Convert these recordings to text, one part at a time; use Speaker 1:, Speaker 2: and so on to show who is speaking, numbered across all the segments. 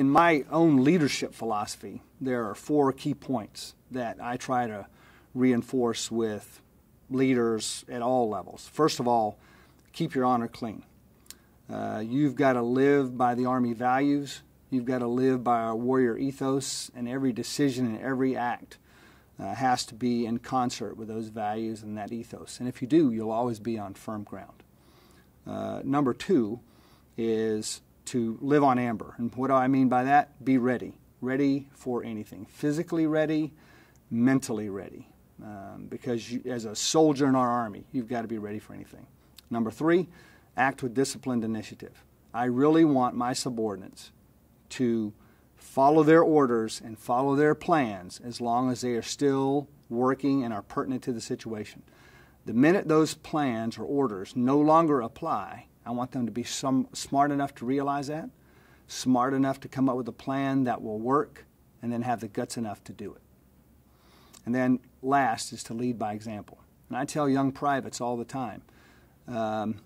Speaker 1: in my own leadership philosophy, there are four key points that I try to reinforce with leaders at all levels. First of all, keep your honor clean. Uh, you've got to live by the Army values. You've got to live by our warrior ethos, and every decision and every act uh, has to be in concert with those values and that ethos. And if you do, you'll always be on firm ground. Uh, number two is to live on amber. And what do I mean by that? Be ready. Ready for anything. Physically ready, mentally ready. Um, because you, as a soldier in our army, you've got to be ready for anything. Number three, act with disciplined initiative. I really want my subordinates to follow their orders and follow their plans as long as they are still working and are pertinent to the situation. The minute those plans or orders no longer apply, I want them to be some, smart enough to realize that, smart enough to come up with a plan that will work, and then have the guts enough to do it. And then last is to lead by example. And I tell young privates all the time um,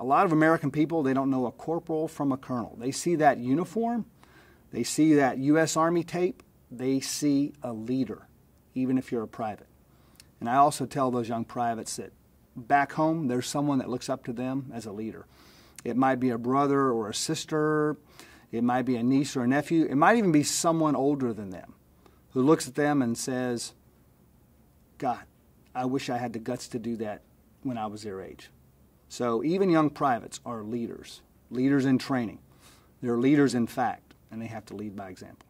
Speaker 1: a lot of American people, they don't know a corporal from a colonel. They see that uniform, they see that U.S. Army tape, they see a leader, even if you're a private. And I also tell those young privates that back home, there's someone that looks up to them as a leader. It might be a brother or a sister, it might be a niece or a nephew, it might even be someone older than them who looks at them and says, God, I wish I had the guts to do that when I was their age. So even young privates are leaders, leaders in training. They're leaders in fact, and they have to lead by example.